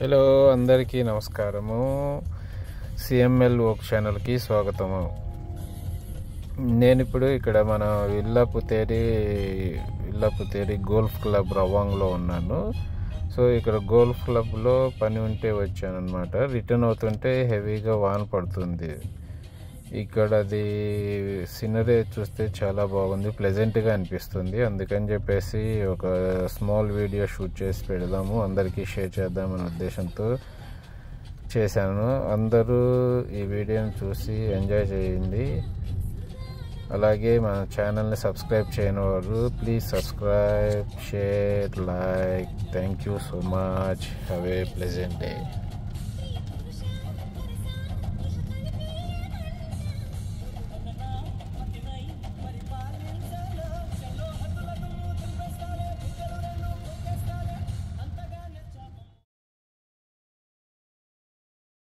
Hello అందరికీ నమస్కారము. CML work ఛానల్కి స్వాగతము. నేను ఇప్పుడు ఇక్కడ మన విల్లాపుతేరి విల్లాపుతేరి గోల్ఫ్ క్లబ్ రవాంగ్లో ఉన్నాను. సో ఇక్కడ గోల్ఫ్ క్లబ్లో పని ఉంటే వచ్చాను అనమాట రిటర్న్ అవుతుంటే హెవీగా వాన పడుతుంది. ఇక్కడ అది సినరీ చూస్తే చాలా బాగుంది ప్లెజెంట్గా అనిపిస్తుంది. అందుకని చెప్పేసి ఒక స్మాల్ వీడియో షూట్ చేసి పెడదాము అందరికీ షేర్ చేద్దామనే ఉద్దేశంతో చేశాను. అందరూ ఈ వీడియోని చూసి ఎంజాయ్ చేయండి. అలాగే మన ఛానల్ని సబ్స్క్రైబ్ చేయని వారు please subscribe share like thank you so much have a pleasant day